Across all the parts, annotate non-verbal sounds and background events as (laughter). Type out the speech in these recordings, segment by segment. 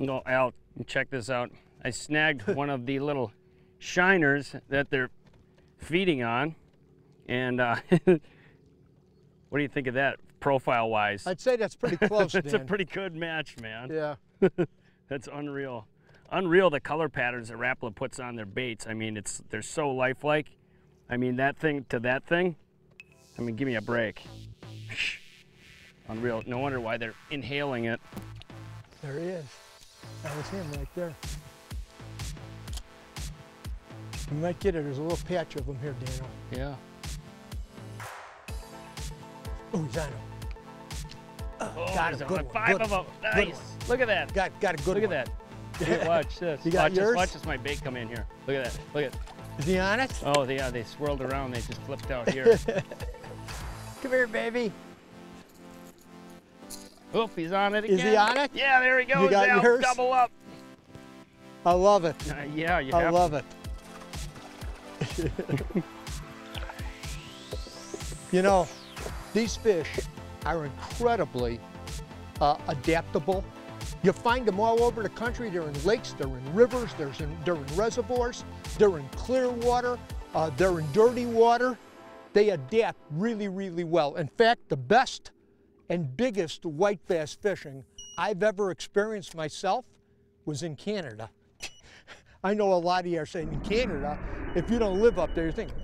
No, and check this out. I snagged (laughs) one of the little shiners that they're feeding on. And uh, (laughs) what do you think of that profile wise? I'd say that's pretty (laughs) close, It's a pretty good match, man. Yeah. That's unreal. Unreal the color patterns that Rapala puts on their baits. I mean, it's they're so lifelike. I mean, that thing to that thing. I mean, give me a break. Unreal. No wonder why they're inhaling it. There he is. That was him right there. You might get it. There's a little patch of them here, Daniel. Yeah. Oh, he's on him. Uh, oh, got him. Good one, five good of them. one, Nice. Look at that. Got, got a good Look at that. (laughs) Hey, watch this. You got watch yours? This, watch this. My bait come in here. Look at that. Look at. Is he on it? Oh, yeah. They swirled around. They just flipped out here. (laughs) Come here, baby. Oop, he's on it again. Is he on it? Yeah, there he goes. You got Al, yours? Double up. I love it. Uh, yeah, you I love it. (laughs) you know, these fish are incredibly uh, adaptable. You find them all over the country. They're in lakes, they're in rivers, they're in, they're in reservoirs, they're in clear water, uh, they're in dirty water. They adapt really, really well. In fact, the best and biggest white bass fishing I've ever experienced myself was in Canada. (laughs) I know a lot of you are saying in Canada, if you don't live up there, you're thinking,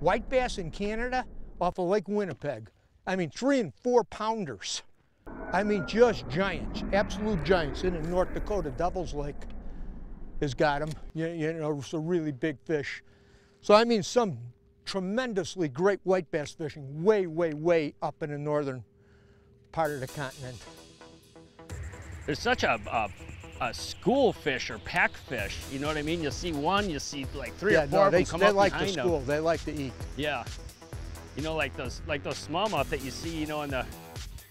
white bass in Canada off of Lake Winnipeg. I mean, three and four pounders. I mean, just giants, absolute giants. And in North Dakota, Devil's Lake has got them. You, you know, it's a really big fish. So, I mean, some tremendously great white bass fishing way, way, way up in the northern part of the continent. There's such a, a, a school fish or pack fish. You know what I mean? You'll see one, you see like three yeah, or four no, of they, them come they up like the behind school. them. They like to eat. Yeah. You know, like those like those smallmouth that you see, you know, in the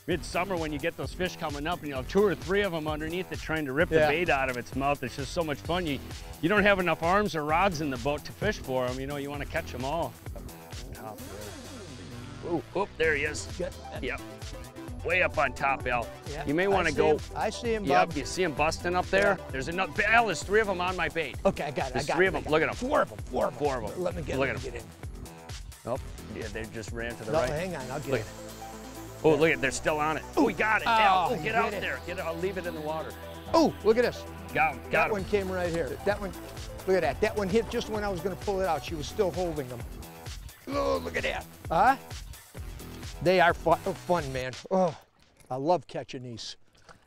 midsummer when you get those fish coming up and you have two or three of them underneath it trying to rip Yeah. the bait out of its mouth. It's just so much fun. You you don't have enough arms or rods in the boat to fish for them. You know, you want to catch them all. Oh, oh, there he is. Yep. Way up on top, Al. Yeah, You may want to go. him. I see him, Bob. Yep, you see him busting up there? There's enough. Al, there's three of them on my bait. Okay, I got it. There's I got three it, of them. Look at at 'em. Four of them. Four of them. Four of 'em. Let me get Look let at me 'em. get in. Oh, yeah, they just ran to the No, right. hang on. I'll get Look it. Oh, look at they're still on it. Oh, we got it. Oh, oh, get out it. there. Get it. I'll leave it in the water. Oh, look at this. Got him. Got That him. one came right here. That one, look at that. That one hit just when I was going to pull it out. She was still holding them. Oh, look at that. Huh? They are fun, oh, fun, man. Oh, I love catching these.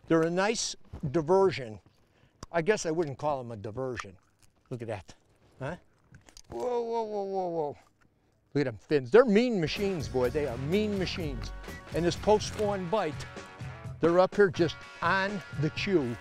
They're a nice diversion. I guess I wouldn't call them a diversion. Look at that. Huh? Whoa, whoa, whoa, whoa, whoa. Look at them fins. They're mean machines, boy. They are mean machines. And this post-spawn bite, they're up here just on the chew.